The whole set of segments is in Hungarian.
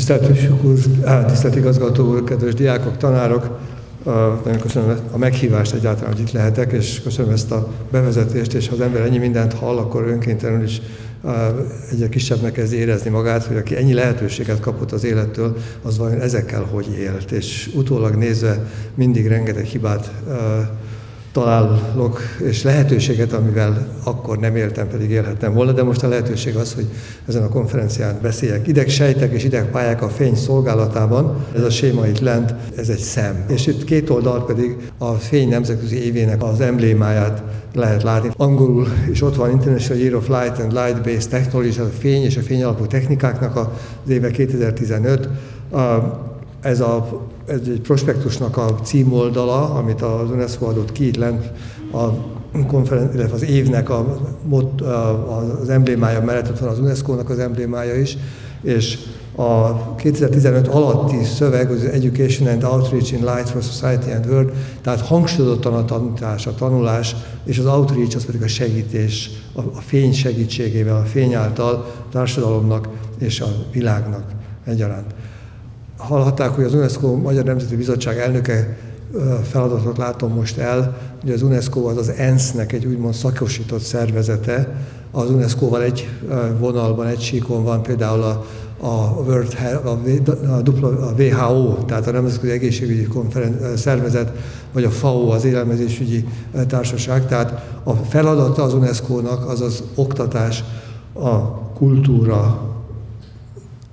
Tisztelt úr, tisztelt igazgató úr, kedves diákok, tanárok, nagyon köszönöm a meghívást egyáltalán, hogy itt lehetek, és köszönöm ezt a bevezetést, és ha az ember ennyi mindent hall, akkor önkéntelenül is egyre kisebbnek kezd érezni magát, hogy aki ennyi lehetőséget kapott az élettől, az vajon ezekkel hogy élt. És utólag nézve mindig rengeteg hibát találok, és lehetőséget, amivel akkor nem éltem, pedig élhettem volna, de most a lehetőség az, hogy ezen a konferencián beszéljek. Idegsejtek és idegpályák a fény szolgálatában, ez a séma itt lent, ez egy szem. És itt két oldal pedig a fény nemzetközi évének az emblémáját lehet látni. Angolul is ott van International Year of Light and Light-Based Technology, a fény és a fény alapú technikáknak az éve 2015. Ez a ez egy prospektusnak a címoldala, amit az UNESCO adott ki itt lent, a konferen- illetve az évnek a, az emblémája mellett ott van az UNESCO-nak az emblémája is, és a 2015 alatti szöveg, az Education and Outreach in Light for Society and World, tehát hangsúlyozottan a tanítás, a tanulás, és az outreach az pedig a segítés, a, a fény segítségével, a fény által a társadalomnak és a világnak egyaránt hallhatták, hogy az UNESCO Magyar Nemzeti Bizottság elnöke feladatot látom most el, hogy az UNESCO az az ENSZ-nek egy úgymond szakosított szervezete, az UNESCO-val egy vonalban, egy síkon van például a, a, World, a, a WHO, tehát a Nemzetközi Egészségügyi Konferen- Szervezet, vagy a FAO, az Élelmezésügyi Társaság. Tehát a feladata az UNESCO-nak az az oktatás, a kultúra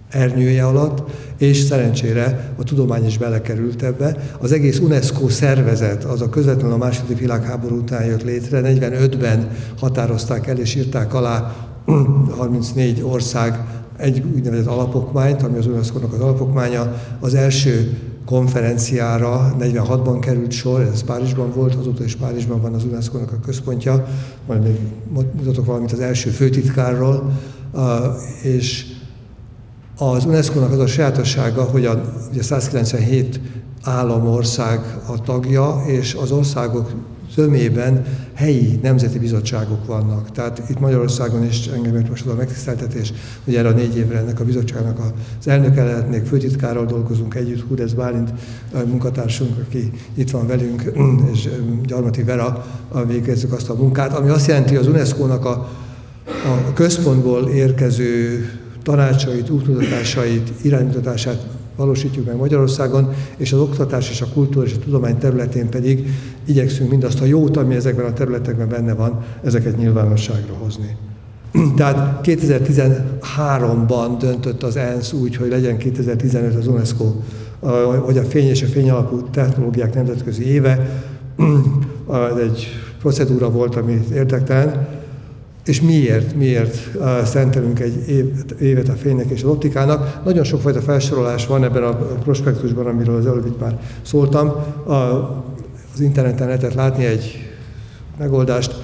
ernyője alatt, és szerencsére a tudomány is belekerült ebbe. Az egész UNESCO szervezet, az a közvetlenül a második világháború után jött létre, 45-ben határozták el és írták alá 34 ország egy úgynevezett alapokmányt, ami az UNESCO-nak az alapokmánya. Az első konferenciára 46-ban került sor, ez Párizsban volt, azóta is Párizsban van az UNESCO-nak a központja, majd még mutatok valamit az első főtitkárról, és az UNESCO-nak az a sajátossága, hogy a, ugye 197 államország a tagja, és az országok zömében helyi nemzeti bizottságok vannak. Tehát itt Magyarországon is engem most az a megtiszteltetés, hogy erre a négy évre ennek a bizottságnak az elnöke lehetnék, főtitkárral dolgozunk együtt, Hudesz Bálint munkatársunk, aki itt van velünk, és Gyarmati Vera végezzük azt a munkát, ami azt jelenti, hogy az UNESCO-nak a, a központból érkező tanácsait, útmutatásait, iránymutatását valósítjuk meg Magyarországon, és az oktatás és a kultúra és a tudomány területén pedig igyekszünk mindazt a jót, ami ezekben a területekben benne van, ezeket nyilvánosságra hozni. Tehát 2013-ban döntött az ENSZ úgy, hogy legyen 2015 az UNESCO, hogy a fény és a fény alapú technológiák nemzetközi éve. Ez egy procedúra volt, ami érdektelen, és miért, miért szentelünk egy évet a fénynek és az optikának. Nagyon sokfajta felsorolás van ebben a prospektusban, amiről az előbb itt már szóltam. Az interneten lehetett látni egy megoldást,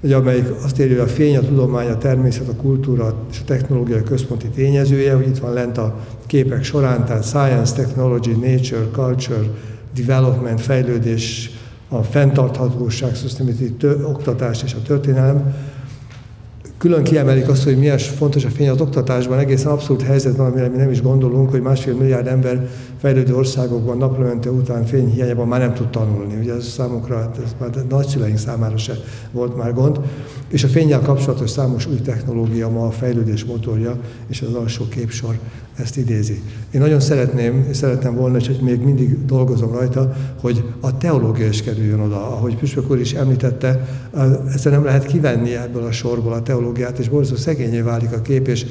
hogy amelyik azt írja, hogy a fény, a tudomány, a természet, a kultúra és a technológia központi tényezője, hogy itt van lent a képek során, tehát science, technology, nature, culture, development, fejlődés, a fenntarthatóság, sustainability, oktatás és a történelem, Külön kiemelik azt, hogy milyen fontos a fény az oktatásban, egészen abszolút helyzetben, amire mi nem is gondolunk, hogy másfél milliárd ember fejlődő országokban naplemente után fény hiányában már nem tud tanulni. Ugye ez számunkra, hát ez már nagyszüleink számára se volt már gond. És a fényjel kapcsolatos számos új technológia ma a fejlődés motorja, és az alsó képsor ezt idézi. Én nagyon szeretném, és szeretném volna, hogy még mindig dolgozom rajta, hogy a teológia is kerüljön oda. Ahogy Püspök úr is említette, ezt nem lehet kivenni ebből a sorból a teológiát, és borzasztó szegényé válik a kép, és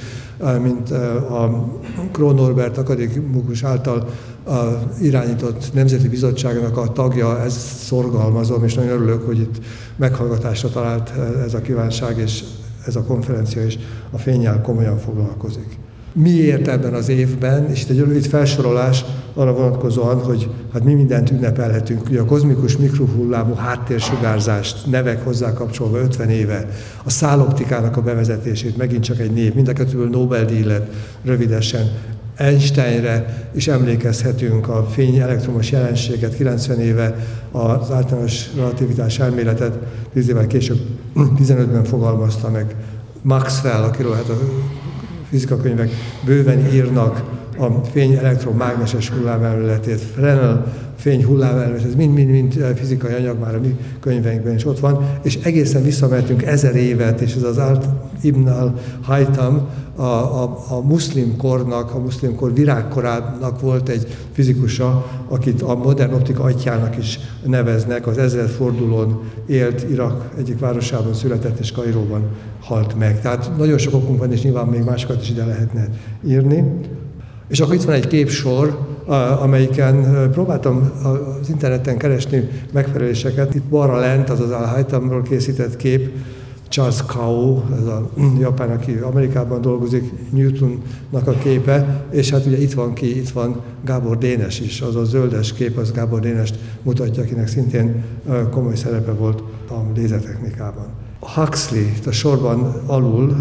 mint a Kron Norbert akadémikus által a irányított Nemzeti Bizottságnak a tagja, ezt szorgalmazom, és nagyon örülök, hogy itt meghallgatásra talált ez a kívánság, és ez a konferencia is a fényjel komolyan foglalkozik miért ebben az évben, és itt egy rövid felsorolás arra vonatkozóan, hogy hát mi mindent ünnepelhetünk. Ugye a kozmikus mikrohullámú háttérsugárzást nevek hozzá kapcsolva 50 éve, a száloptikának a bevezetését, megint csak egy név, mind a kettőből Nobel-díj lett rövidesen, Einsteinre is emlékezhetünk, a fény elektromos jelenséget, 90 éve az általános relativitás elméletet, 10 évvel később, 15-ben fogalmazta meg Maxwell, akiről hát a fizikakönyvek bőven írnak, a fény elektromágneses hullámelületét, Fresnel fény hullámelület, ez mind-mind-mind fizikai anyag már a mi könyveinkben is ott van, és egészen visszamentünk ezer évet, és ez az Alt Ibn al-Haytam, a, a, a muszlim kornak, a muszlim kor virágkorának volt egy fizikusa, akit a modern optika atyának is neveznek, az ezredfordulón élt Irak egyik városában született, és Kairóban halt meg. Tehát nagyon sok okunk van, és nyilván még másokat is ide lehetne írni. És akkor itt van egy képsor, amelyiken próbáltam az interneten keresni megfeleléseket. Itt balra lent, az az Al-Haytamról készített kép, Charles Kao, ez a japán, aki Amerikában dolgozik, Newtonnak a képe, és hát ugye itt van ki, itt van Gábor Dénes is, az a zöldes kép, az Gábor Dénest mutatja, akinek szintén komoly szerepe volt a lézertechnikában. Huxley, a sorban alul,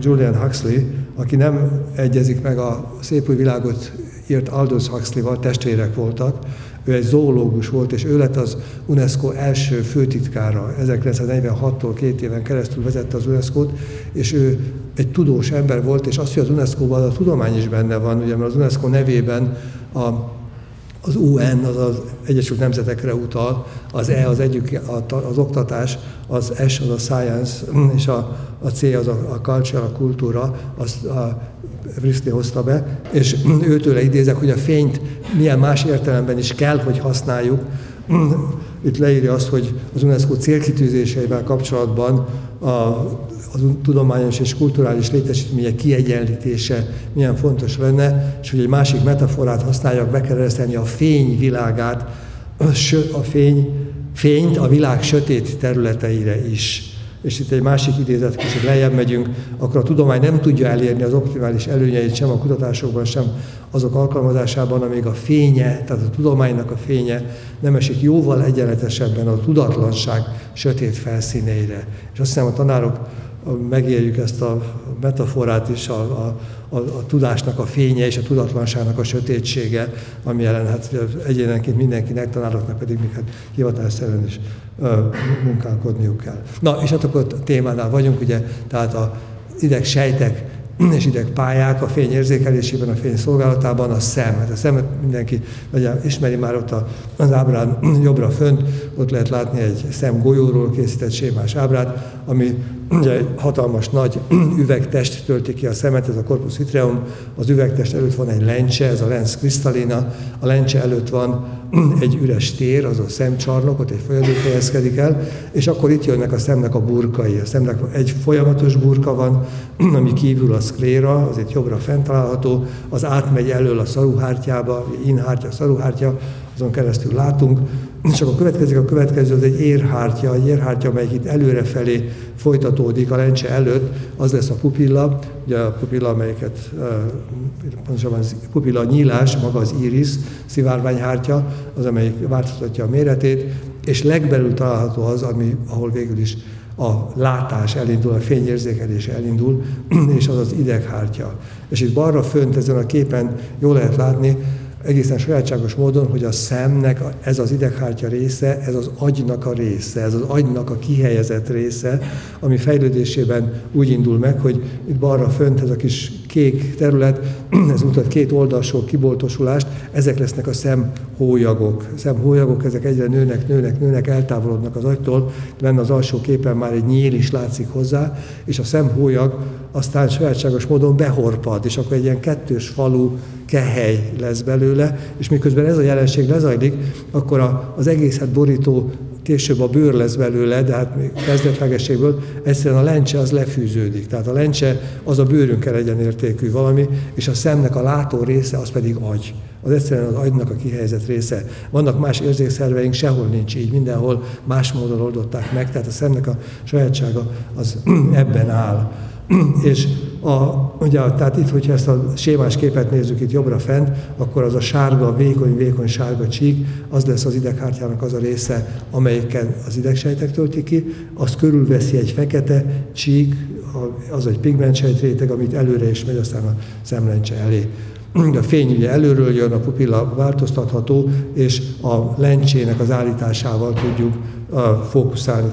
Julian Huxley, aki nem egyezik meg a szép új világot írt Aldous Huxley-val, testvérek voltak, ő egy zoológus volt, és ő lett az UNESCO első főtitkára. 1946-tól két éven keresztül vezette az UNESCO-t, és ő egy tudós ember volt, és azt, hogy az UNESCO-ban a tudomány is benne van, ugye, mert az UNESCO nevében a az UN az az Egyesült Nemzetekre utal, az E az, együk, az oktatás, az S az a science, és a, a C az a, a culture, a kultúra, az a Vriszti hozta be, és őtőle idézek, hogy a fényt milyen más értelemben is kell, hogy használjuk. Itt leírja azt, hogy az UNESCO célkitűzéseivel kapcsolatban a, a tudományos és kulturális létesítmények kiegyenlítése milyen fontos lenne, és hogy egy másik metaforát használjak, be a fény világát, a fény, fényt a világ sötét területeire is és itt egy másik idézet, kicsit lejjebb megyünk, akkor a tudomány nem tudja elérni az optimális előnyeit sem a kutatásokban, sem azok alkalmazásában, amíg a fénye, tehát a tudománynak a fénye nem esik jóval egyenletesebben a tudatlanság sötét felszíneire. És azt hiszem a tanárok megéljük ezt a metaforát is, a, a, a, a tudásnak a fénye és a tudatlanságnak a sötétsége, ami ellen hát egyénenként mindenkinek, tanároknak pedig még hát hivatásszerűen is ö, munkálkodniuk kell. Na, és hát akkor a témánál vagyunk, ugye, tehát a ideg sejtek és idegpályák a fény érzékelésében, a fény szolgálatában a szem. Hát a szemet mindenki nagyon ismeri már ott az ábrán jobbra fönt, ott lehet látni egy szem golyóról készített sémás ábrát, ami ugye hatalmas nagy üvegtest tölti ki a szemet, ez a corpus vitreum, az üvegtest előtt van egy lencse, ez a lens crystallina, a lencse előtt van egy üres tér, az a szemcsarnok, ott egy folyadék helyezkedik el, és akkor itt jönnek a szemnek a burkai. A szemnek egy folyamatos burka van, ami kívül a szkléra, az itt jobbra fent található, az átmegy elől a szaruhártyába, inhártya, szaruhártya, azon keresztül látunk, és akkor következik a következő, az egy érhártya, egy érhártya, amelyik itt előrefelé folytatódik a lencse előtt, az lesz a pupilla, ugye a pupilla, amelyiket pontosabban pupilla nyílás, maga az iris, szivárványhártya, az, amelyik változtatja a méretét, és legbelül található az, ami, ahol végül is a látás elindul, a fényérzékelés elindul, és az az ideghártya. És itt balra fönt ezen a képen jól lehet látni, egészen sajátságos módon, hogy a szemnek ez az ideghártya része, ez az agynak a része, ez az agynak a kihelyezett része, ami fejlődésében úgy indul meg, hogy itt balra fönt ez a kis kék terület, ez mutat két oldalsó kiboltosulást, ezek lesznek a szemhólyagok. A szemhólyagok, ezek egyre nőnek, nőnek, nőnek, eltávolodnak az agytól, lenne az alsó képen már egy nyíl is látszik hozzá, és a szemhólyag aztán sajátságos módon behorpad, és akkor egy ilyen kettős falu kehely lesz belőle, és miközben ez a jelenség lezajlik, akkor a, az egészet borító később a bőr lesz belőle, de hát még kezdetlegességből egyszerűen a lencse az lefűződik. Tehát a lencse az a bőrünkkel egyenértékű valami, és a szemnek a látó része az pedig agy. Az egyszerűen az agynak a kihelyezett része. Vannak más érzékszerveink, sehol nincs így, mindenhol más módon oldották meg, tehát a szemnek a sajátsága az ebben áll. és a, ugye, tehát itt, hogyha ezt a sémás képet nézzük itt jobbra fent, akkor az a sárga, vékony, vékony sárga csík, az lesz az ideghártyának az a része, amelyeken az idegsejtek tölti ki, azt körülveszi egy fekete csík, az egy pigmentsejtréteg, amit előre is megy, aztán a szemlencse elé. A fény ugye előről jön, a pupilla változtatható, és a lencsének az állításával tudjuk fókuszálni,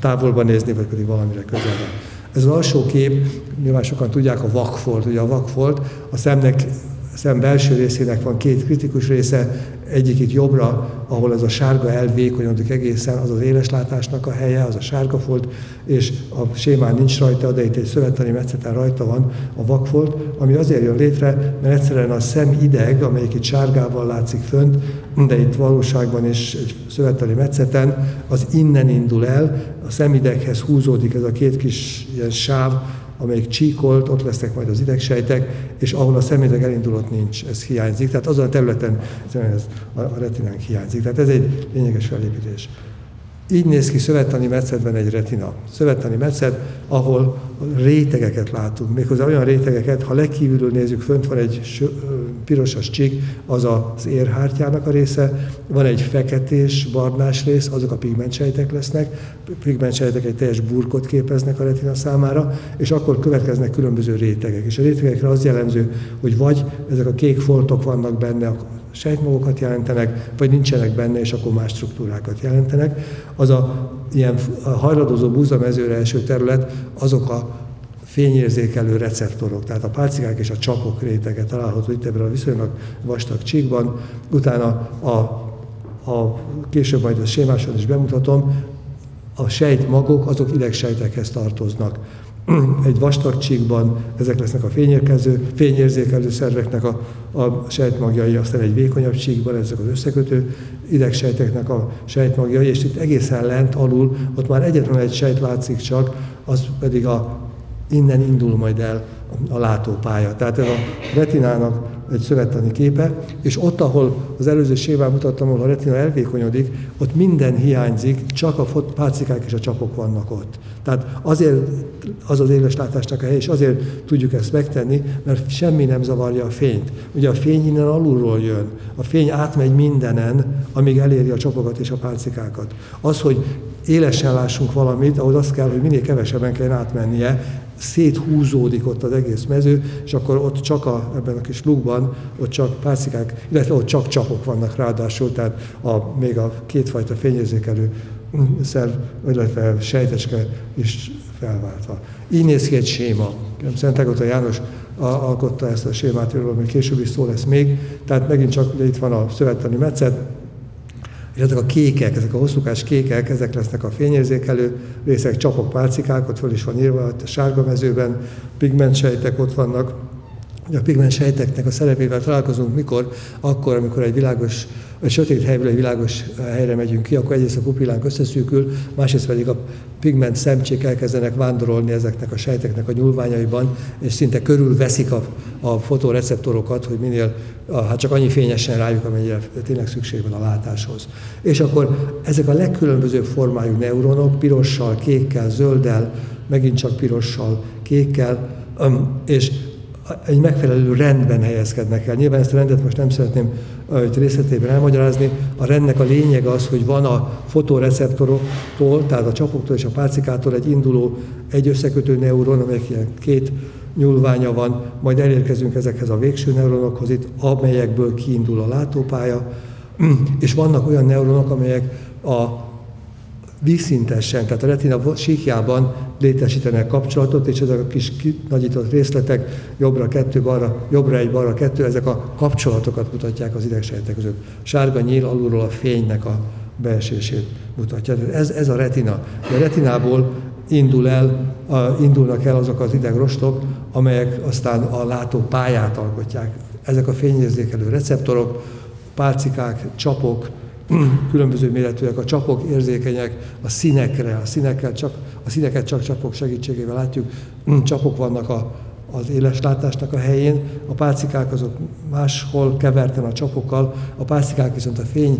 távolban nézni, vagy pedig valamire közelben. Ez az alsó kép, nyilván sokan tudják, a vakfolt. Ugye a vakfolt a szemnek szem belső részének van két kritikus része, egyik itt jobbra, ahol ez a sárga elvékonyodik egészen, az az éleslátásnak a helye, az a sárga folt, és a sémán nincs rajta, de itt egy szövettani metszeten rajta van a vakfolt, ami azért jön létre, mert egyszerűen a szemideg, amelyik itt sárgával látszik fönt, de itt valóságban is egy szövettani metszeten, az innen indul el, a szemideghez húzódik ez a két kis ilyen sáv, amelyik csíkolt, ott lesznek majd az idegsejtek, és ahol a személyleg elindulott nincs, ez hiányzik. Tehát azon a területen ez a retinánk hiányzik. Tehát ez egy lényeges felépítés. Így néz ki szövettani metszetben egy retina. Szövettani metszet, ahol rétegeket látunk, méghozzá olyan rétegeket, ha legkívülről nézzük, fönt van egy pirosas csík, az az érhártyának a része, van egy feketés, barnás rész, azok a pigmentsejtek lesznek, pigmentsejtek egy teljes burkot képeznek a retina számára, és akkor következnek különböző rétegek. És a rétegekre az jellemző, hogy vagy ezek a kék foltok vannak benne, sejtmagokat jelentenek, vagy nincsenek benne, és akkor más struktúrákat jelentenek. Az a ilyen hajladozó búzamezőre első terület, azok a fényérzékelő receptorok, tehát a pálcikák és a csapok rétege található itt ebben a viszonylag vastag csíkban. Utána a, a később majd a sémáson is bemutatom, a sejtmagok azok idegsejtekhez tartoznak. egy vastag csíkban ezek lesznek a fényérkező, fényérzékelő szerveknek a, a sejtmagjai, aztán egy vékonyabb csíkban ezek az összekötő idegsejteknek a sejtmagjai, és itt egészen lent, alul, ott már egyetlen egy sejt látszik csak, az pedig a, innen indul majd el a látópálya. Tehát ez a retinának egy szövettani képe, és ott, ahol az előző séván mutattam, ahol a retina elvékonyodik, ott minden hiányzik, csak a pácikák és a csapok vannak ott. Tehát azért az az éleslátásnak a hely, és azért tudjuk ezt megtenni, mert semmi nem zavarja a fényt. Ugye a fény innen alulról jön, a fény átmegy mindenen, amíg eléri a csapokat és a pálcikákat. Az, hogy élesen lássunk valamit, ahhoz az kell, hogy minél kevesebben kell átmennie, széthúzódik ott az egész mező, és akkor ott csak a, ebben a kis lukban, ott csak pászikák, illetve ott csak csapok vannak ráadásul, tehát a, még a kétfajta fényérzékelő szerv, illetve sejtecske is felváltva. Így néz ki egy séma. Szent Agota János alkotta ezt a sémát, ami később is szó lesz még. Tehát megint csak ugye itt van a szövettani metszet, és ezek a kékek, ezek a hosszúkás kékek, ezek lesznek a fényérzékelő részek, csapok, pálcikák, ott föl is van írva, a sárga mezőben, pigmentsejtek ott vannak. A pigmentsejteknek a szerepével találkozunk mikor? Akkor, amikor egy világos egy sötét helyből egy világos helyre megyünk ki, akkor egyrészt a pupillánk összeszűkül, másrészt pedig a pigment szemcsék elkezdenek vándorolni ezeknek a sejteknek a nyúlványaiban, és szinte körülveszik a, a fotoreceptorokat, hogy minél, hát csak annyi fényesen rájuk, amennyire tényleg szükség van a látáshoz. És akkor ezek a legkülönbözőbb formájú neuronok, pirossal, kékkel, zölddel, megint csak pirossal, kékkel, és egy megfelelő rendben helyezkednek el. Nyilván ezt a rendet most nem szeretném hogy részletében elmagyarázni. A rendnek a lényeg az, hogy van a fotoreceptoroktól, tehát a csapoktól és a pálcikától egy induló, egy összekötő neuron, amelyek ilyen két nyúlványa van, majd elérkezünk ezekhez a végső neuronokhoz itt, amelyekből kiindul a látópálya, és vannak olyan neuronok, amelyek a vízszintesen, tehát a retina síkjában létesítenek kapcsolatot, és ezek a kis nagyított részletek, jobbra kettő, balra, jobbra egy, balra kettő, ezek a kapcsolatokat mutatják az idegsejtek között. Sárga nyíl alulról a fénynek a beesését mutatja. Ez, ez a retina. A retinából indul el, a, indulnak el azok az idegrostok, amelyek aztán a látó pályát alkotják. Ezek a fényérzékelő receptorok, pálcikák, csapok, különböző méretűek, a csapok érzékenyek a színekre, a, színekkel csak, a színeket csak csapok segítségével látjuk, csapok vannak a, az éleslátásnak a helyén, a pálcikák azok máshol keverten a csapokkal, a pálcikák viszont a fény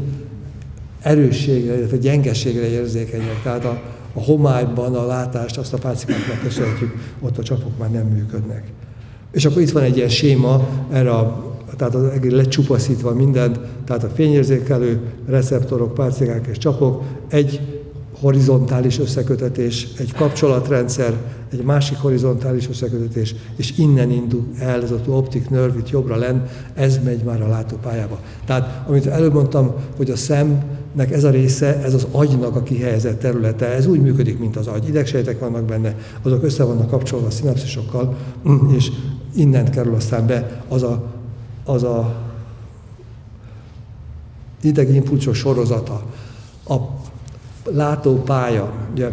erősségre, illetve gyengeségre érzékenyek. Tehát a, a homályban a látást azt a pálcikáknak köszönhetjük, ott a csapok már nem működnek. És akkor itt van egy ilyen séma erre a tehát az egész lecsupaszítva mindent, tehát a fényérzékelő receptorok, párcikák és csapok, egy horizontális összekötetés, egy kapcsolatrendszer, egy másik horizontális összekötetés, és innen indul el ez az optik nerve itt jobbra len, ez megy már a látópályába. Tehát, amit előbb mondtam, hogy a szemnek ez a része, ez az agynak a kihelyezett területe, ez úgy működik, mint az agy. Idegsejtek vannak benne, azok össze vannak kapcsolva a szinapszisokkal, és innen kerül aztán be az a az a idegimpulcsok sorozata, a látópálya, ugye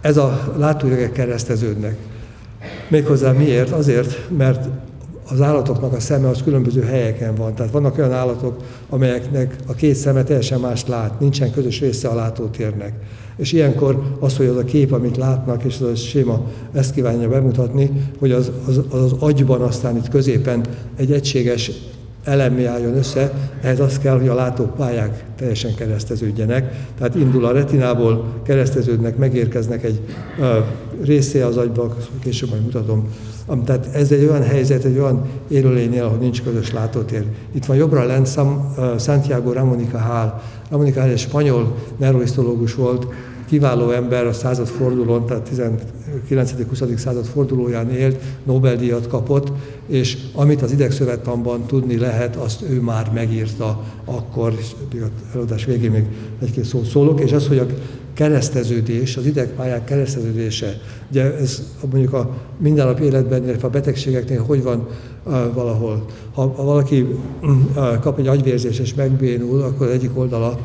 ez a látóidegek kereszteződnek. Méghozzá miért? Azért, mert az állatoknak a szeme az különböző helyeken van. Tehát vannak olyan állatok, amelyeknek a két szeme teljesen más lát, nincsen közös része a látótérnek. És ilyenkor az, hogy az a kép, amit látnak, és az a séma ezt kívánja bemutatni, hogy az, az, az, az agyban aztán itt középen egy egységes elemmé álljon össze, ehhez az kell, hogy a látópályák teljesen kereszteződjenek. Tehát indul a retinából, kereszteződnek, megérkeznek egy ö, részé az agyba, később majd mutatom. Tehát ez egy olyan helyzet, egy olyan élőlénynél, ahol nincs közös látótér. Itt van jobbra lent Santiago Ramonica Hál. Ramonica Hál egy spanyol neurohisztológus volt, kiváló ember a század fordulón, tehát 19.-20. század fordulóján élt, Nobel-díjat kapott, és amit az idegszövettanban tudni lehet, azt ő már megírta akkor, és a előadás végén még egy-két szót szólok, és az, hogy a kereszteződés, az idegpályák kereszteződése, ugye ez mondjuk a mindennapi életben, illetve a betegségeknél hogy van uh, valahol. Ha, ha valaki uh, kap egy agyvérzés és megbénul, akkor egyik oldala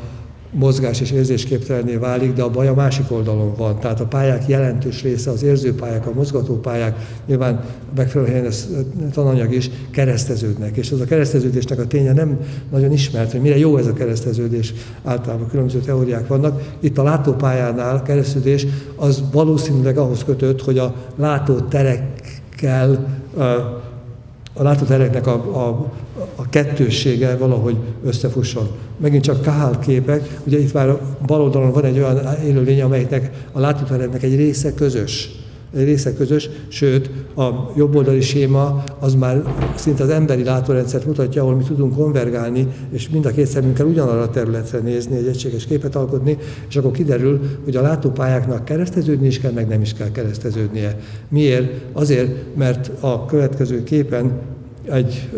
mozgás és érzésképtelenné válik, de a baj a másik oldalon van. Tehát a pályák jelentős része, az érzőpályák, a mozgatópályák, nyilván megfelelő helyen ez tananyag is, kereszteződnek. És az a kereszteződésnek a ténye nem nagyon ismert, hogy mire jó ez a kereszteződés. Általában különböző teóriák vannak. Itt a látópályánál kereszteződés az valószínűleg ahhoz kötött, hogy a látóterekkel a látótereknek a, a kettőssége valahogy összefusson. Megint csak Kahal képek, ugye itt már bal oldalon van egy olyan élőlény, amelynek a látótereknek egy része közös. Egy része közös, sőt, a jobboldali séma az már szinte az emberi látórendszert mutatja, ahol mi tudunk konvergálni, és mind a két szemünkkel ugyanarra a területre nézni, egy egységes képet alkotni, és akkor kiderül, hogy a látópályáknak kereszteződni is kell, meg nem is kell kereszteződnie. Miért? Azért, mert a következő képen egy,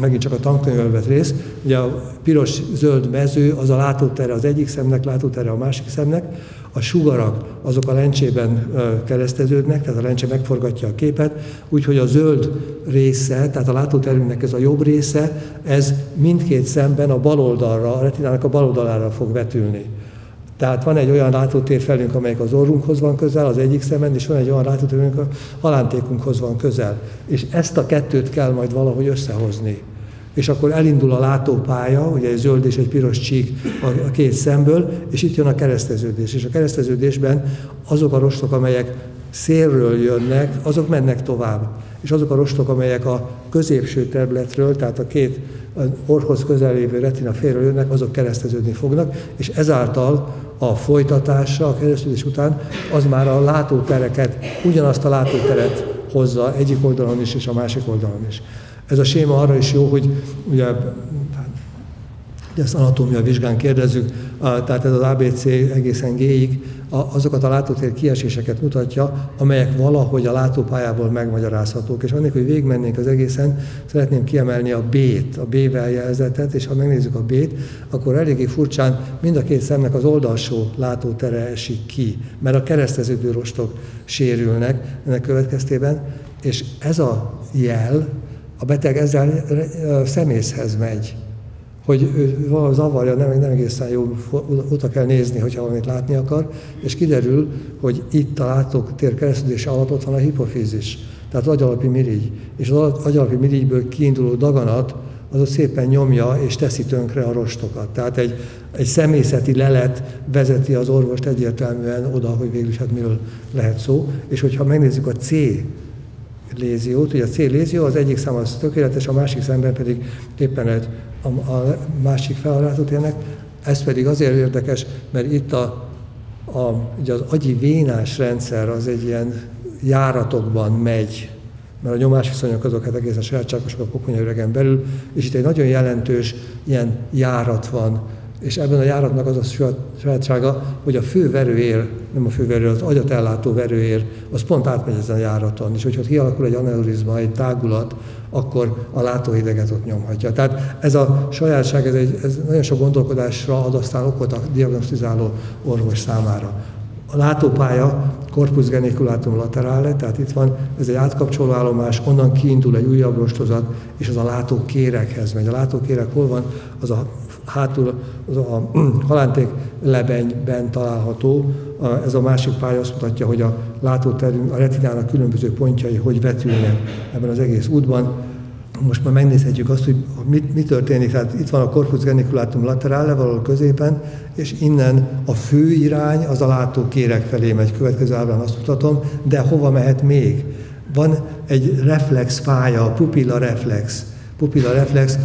megint csak a tankönyvvel vett rész, ugye a piros-zöld mező az a látótere az egyik szemnek, látótere a másik szemnek, a sugarak azok a lencsében kereszteződnek, tehát a lencse megforgatja a képet, úgyhogy a zöld része, tehát a látóterünknek ez a jobb része, ez mindkét szemben a bal oldalra, a retinának a bal oldalára fog vetülni. Tehát van egy olyan látótér felünk, amelyik az orrunkhoz van közel, az egyik szemen, és van egy olyan látótér, amelyik a halántékunkhoz van közel. És ezt a kettőt kell majd valahogy összehozni. És akkor elindul a látópálya, ugye egy zöld és egy piros csík a két szemből, és itt jön a kereszteződés. És a kereszteződésben azok a rostok, amelyek szélről jönnek, azok mennek tovább. És azok a rostok, amelyek a középső területről, tehát a két orhoz közel lévő retina félről jönnek, azok kereszteződni fognak, és ezáltal a folytatása, a keresztülés után, az már a látótereket, ugyanazt a látóteret hozza egyik oldalon is, és a másik oldalon is. Ez a séma arra is jó, hogy ugye, ezt anatómia vizsgán kérdezzük, tehát ez az ABC egészen G-ig, azokat a látótér kieséseket mutatja, amelyek valahogy a látópályából megmagyarázhatók. És annélkül, hogy végigmennénk az egészen, szeretném kiemelni a B-t, a B-vel jelzetet, és ha megnézzük a B-t, akkor eléggé furcsán mind a két szemnek az oldalsó látótere esik ki, mert a kereszteződő rostok sérülnek ennek következtében, és ez a jel, a beteg ezzel szemészhez megy hogy valami zavarja, nem, nem egészen jó, oda kell nézni, hogyha valamit látni akar, és kiderül, hogy itt a látótér keresztülése alatt ott van a hipofízis, tehát az agyalapi mirigy. És az agyalapi mirigyből kiinduló daganat, az ott szépen nyomja és teszi tönkre a rostokat. Tehát egy, egy személyzeti lelet vezeti az orvost egyértelműen oda, hogy végül is hát miről lehet szó. És hogyha megnézzük a C léziót, ugye a C lézió az egyik szám az tökéletes, a másik szemben pedig éppen egy a, a másik feladatot ennek. Ez pedig azért érdekes, mert itt a, a, ugye az agyi vénás rendszer az egy ilyen járatokban megy, mert a nyomásviszonyok azok hát egészen sajátságosak a koponya belül, és itt egy nagyon jelentős ilyen járat van, és ebben a járatnak az a sajátsága, hogy a fő verőér, nem a fő verő, az agyat ellátó verőér, az pont átmegy ezen a járaton, és hogyha kialakul egy aneurizma, egy tágulat, akkor a látóhideget ott nyomhatja. Tehát ez a sajátság, ez, egy, ez nagyon sok gondolkodásra ad aztán okot a diagnosztizáló orvos számára. a látópálya corpus geniculatum laterale, tehát itt van, ez egy átkapcsoló állomás, onnan kiindul egy újabb rostozat, és az a látókérekhez megy. A látókérek hol van? Az a hátul, az a halánték lebenyben található. Ez a másik pálya azt mutatja, hogy a látóterünk, a retinának különböző pontjai hogy vetülnek ebben az egész útban. Most már megnézhetjük azt, hogy mit, mi történik. Tehát itt van a corpus geniculatum laterale valahol középen, és innen a fő irány az a látókérek felé megy. Következő ábrán azt mutatom, de hova mehet még? Van egy reflex pálya, a pupilla reflex. Pupilla reflex,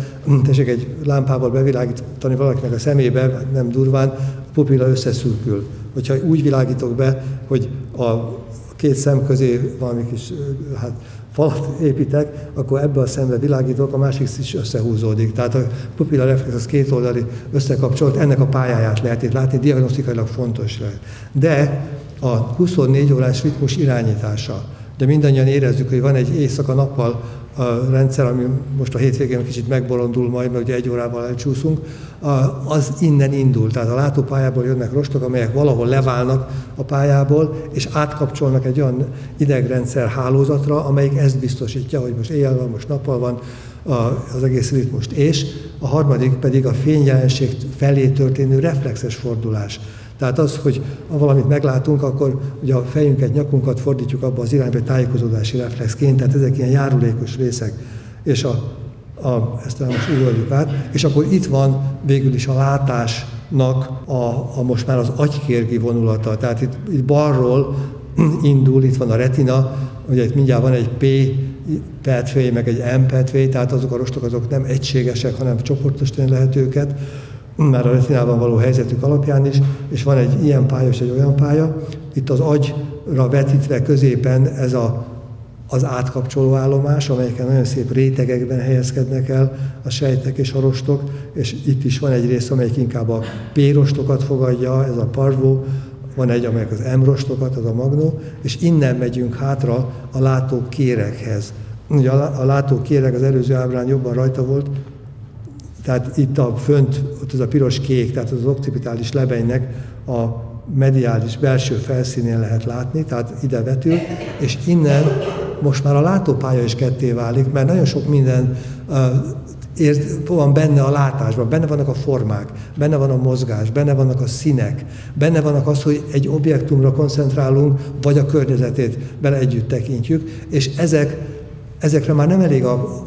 tessék egy lámpával bevilágítani valakinek a szemébe, nem durván, a pupilla összeszűkül. Hogyha úgy világítok be, hogy a két szem közé valami kis hát, falat építek, akkor ebbe a szembe világítok, a másik is összehúzódik. Tehát a pupilla reflex az két oldali összekapcsolt, ennek a pályáját lehet itt látni, diagnosztikailag fontos lehet. De a 24 órás ritmus irányítása, de mindannyian érezzük, hogy van egy éjszaka-nappal a rendszer, ami most a hétvégén kicsit megbolondul majd, mert ugye egy órával elcsúszunk, az innen indul. Tehát a látópályából jönnek rostok, amelyek valahol leválnak a pályából, és átkapcsolnak egy olyan idegrendszer hálózatra, amelyik ezt biztosítja, hogy most éjjel van, most nappal van, az egész ritmust. És a harmadik pedig a fényjelenség felé történő reflexes fordulás. Tehát az, hogy ha valamit meglátunk, akkor ugye a fejünket, nyakunkat fordítjuk abba az irányba, tájékozódási reflexként, tehát ezek ilyen járulékos részek. És a, a, ezt most ugorjuk át, és akkor itt van végül is a látásnak a, a most már az agykérgi vonulata. Tehát itt, itt balról indul, itt van a retina, ugye itt mindjárt van egy P petvény, meg egy M petvény, tehát azok a rostok azok nem egységesek, hanem csoportosítani lehet őket már a retinában való helyzetük alapján is, és van egy ilyen pálya és egy olyan pálya. Itt az agyra vetítve középen ez a, az átkapcsoló állomás, amelyeken nagyon szép rétegekben helyezkednek el a sejtek és a rostok, és itt is van egy rész, amelyik inkább a P-rostokat fogadja, ez a parvó, van egy, amelyik az M-rostokat, az a magnó, és innen megyünk hátra a látókérekhez. Ugye a látókéreg az előző ábrán jobban rajta volt, tehát itt a fönt, ott az a piros-kék, tehát az okcipitális lebenynek a mediális belső felszínén lehet látni, tehát ide vetül, és innen most már a látópálya is ketté válik, mert nagyon sok minden uh, ért, van benne a látásban, benne vannak a formák, benne van a mozgás, benne vannak a színek, benne vannak az, hogy egy objektumra koncentrálunk, vagy a környezetét bele együtt tekintjük, és ezek Ezekre már nem elég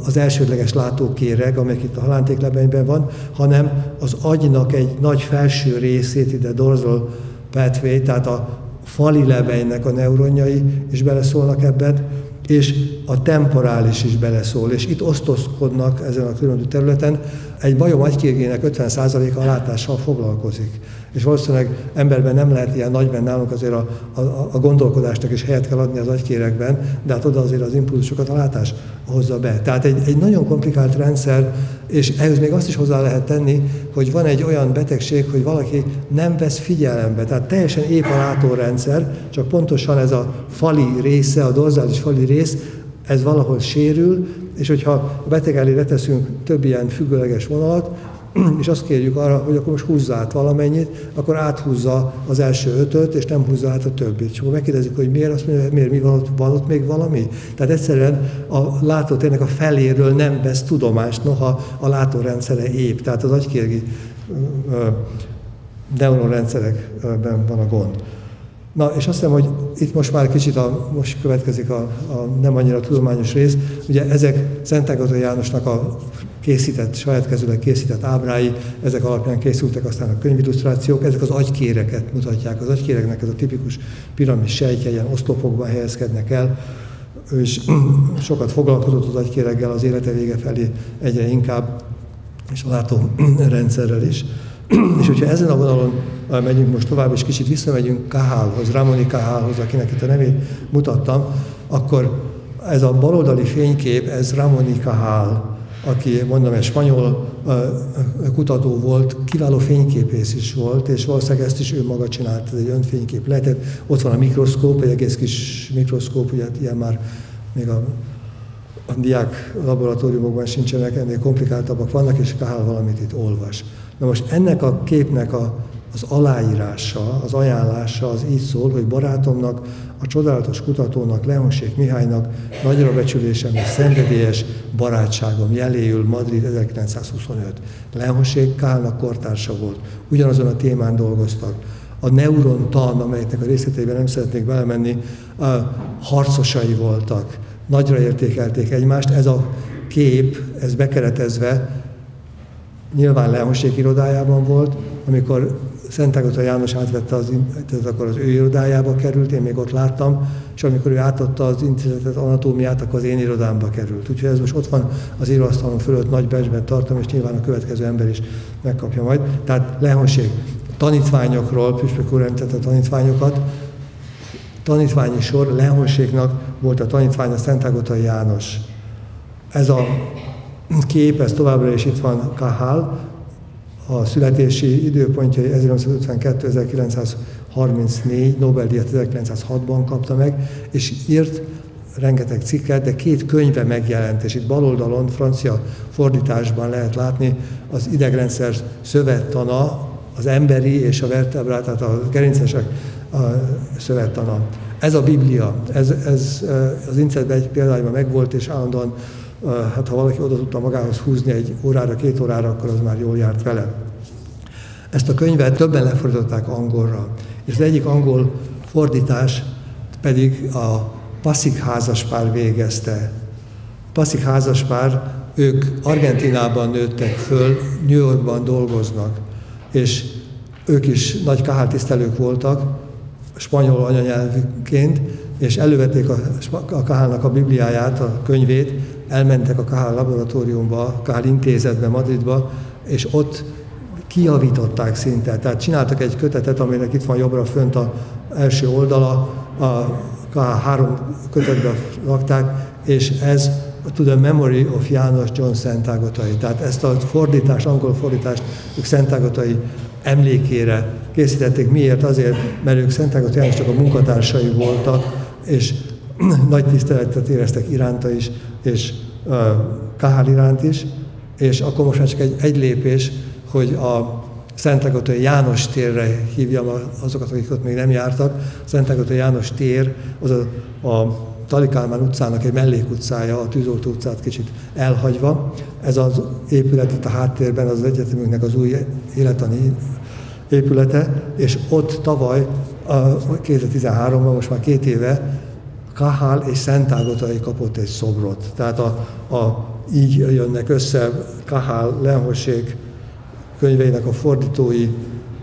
az elsődleges látókéreg, amelyik itt a halántéklebenyben van, hanem az agynak egy nagy felső részét, ide dorsal pathway, tehát a fali lebegynek a neuronjai is beleszólnak ebben, és a temporális is beleszól, és itt osztozkodnak ezen a különböző területen. Egy bajom agykérgének 50%-a a látással foglalkozik és valószínűleg emberben nem lehet ilyen nagyben nálunk azért a, a, a gondolkodásnak is helyet kell adni az agykérekben, de hát oda azért az impulzusokat a látás hozza be. Tehát egy, egy nagyon komplikált rendszer, és ehhez még azt is hozzá lehet tenni, hogy van egy olyan betegség, hogy valaki nem vesz figyelembe, tehát teljesen épp a látórendszer, csak pontosan ez a fali része, a dorzális fali rész, ez valahol sérül, és hogyha a beteg elé leteszünk több ilyen függőleges vonalat, és azt kérjük arra, hogy akkor most húzza át valamennyit, akkor áthúzza az első ötöt, és nem húzza át a többit. És akkor megkérdezik, hogy miért, azt mondja, miért, mi van ott, van ott még valami? Tehát egyszerűen a látótérnek a feléről nem vesz tudomást, noha a látórendszere épp. Tehát az agykérgi neuronrendszerekben van a gond. Na, és azt hiszem, hogy itt most már kicsit a, most következik a, a nem annyira tudományos rész. Ugye ezek Szentágató Jánosnak a készített, saját kezűleg készített ábrái, ezek alapján készültek aztán a könyvillusztrációk, ezek az agykéreket mutatják. Az agykéreknek ez a tipikus piramis sejtje, ilyen oszlopokban helyezkednek el, és sokat foglalkozott az agykéreggel az élete vége felé egyre inkább, és a látórendszerrel is. és hogyha ezen a vonalon megyünk most tovább, és kicsit visszamegyünk Kahálhoz, Ramoni Kahálhoz, akinek itt a nevét mutattam, akkor ez a baloldali fénykép, ez Ramoni Kahál, aki mondom, egy spanyol kutató volt, kiváló fényképész is volt, és valószínűleg ezt is ő maga csinált, egy önfénykép lehetett. Ott van a mikroszkóp, egy egész kis mikroszkóp, ugye ilyen már még a, a diák laboratóriumokban sincsenek, ennél komplikáltabbak vannak, és Kahál valamit itt olvas. Na most ennek a képnek a, az aláírása, az ajánlása az így szól, hogy barátomnak, a csodálatos kutatónak, Leonsék Mihálynak nagyra becsülésem és szenvedélyes barátságom jeléül Madrid 1925. Leonsék Kálnak kortársa volt, ugyanazon a témán dolgoztak. A neuron tan, amelyeknek a részleteiben nem szeretnék belemenni, a harcosai voltak, nagyra értékelték egymást. Ez a kép, ez bekeretezve nyilván Leonsék irodájában volt, amikor Szent Ágota János átvette az intézetet, akkor az ő irodájába került, én még ott láttam, és amikor ő átadta az intézetet, anatómiát, akkor az én irodámba került. Úgyhogy ez most ott van az íróasztalon fölött, nagy becsben tartom, és nyilván a következő ember is megkapja majd. Tehát lehonség. Tanítványokról, Püspök úr a tanítványokat, tanítványi sor, lehonségnak volt a ttanítvány a Szent Ágota János. Ez a kép, ez továbbra is itt van Kahál, a születési időpontjai 1952-1934, Nobel-díjat 1906-ban kapta meg, és írt rengeteg cikket, de két könyve megjelent, és itt bal oldalon, francia fordításban lehet látni az idegrendszer szövettana, az emberi és a vertebrát, tehát a gerincesek a szövettana. Ez a Biblia, ez, ez az incetben egy példányban megvolt, és állandóan hát ha valaki oda tudta magához húzni egy órára, két órára, akkor az már jól járt vele. Ezt a könyvet többen lefordították angolra, és az egyik angol fordítás pedig a Passzik házaspár végezte. Passzik házaspár, ők Argentinában nőttek föl, New Yorkban dolgoznak, és ők is nagy kaháltisztelők voltak, spanyol anyanyelvként, és elővették a, a Kahálnak a Bibliáját, a könyvét, elmentek a Kahál laboratóriumba, Kahál intézetbe, Madridba, és ott kijavították szinte. Tehát csináltak egy kötetet, aminek itt van jobbra fönt a első oldala, a három kötetbe rakták, és ez to the memory of János John Szentágotai. Tehát ezt a fordítást, angol fordítást ők Szentágotai emlékére készítették. Miért? Azért, mert ők Szentágotai János csak a munkatársai voltak, és nagy tiszteletet éreztek iránta is, és Kahál iránt is, és akkor most már csak egy, egy lépés, hogy a Szentegotai János térre hívjam azokat, akik ott még nem jártak. Szentegotai János tér az a, a Talikálmán utcának egy mellékutcája, a Tűzoltó utcát kicsit elhagyva. Ez az épület itt a háttérben az egyetemünknek az új életani épülete, és ott tavaly, 2013-ban, most már két éve Kahál és Szentágotai kapott egy szobrot. Tehát a, a, így jönnek össze Kahál, Lenhosség könyveinek a fordítói,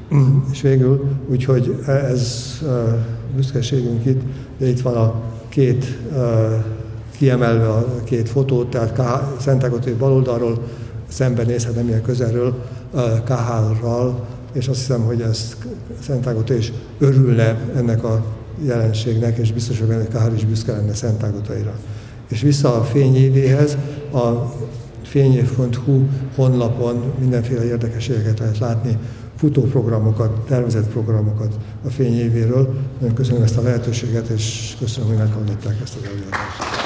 és végül, úgyhogy ez büszkeségünk itt, de itt van a két, kiemelve a két fotót, tehát Szentágotai baloldalról szemben nézhetem ilyen közelről Kahálral, és azt hiszem, hogy ezt Szentágotai is örülne ennek a jelenségnek, és biztos, hogy Kár is büszke lenne Szent Ágotaira. És vissza a fényévéhez, a fényév.hu honlapon mindenféle érdekességeket lehet látni, futóprogramokat, tervezett programokat a fényévéről. Nagyon köszönöm ezt a lehetőséget, és köszönöm, hogy meghallgatták ezt az előadást.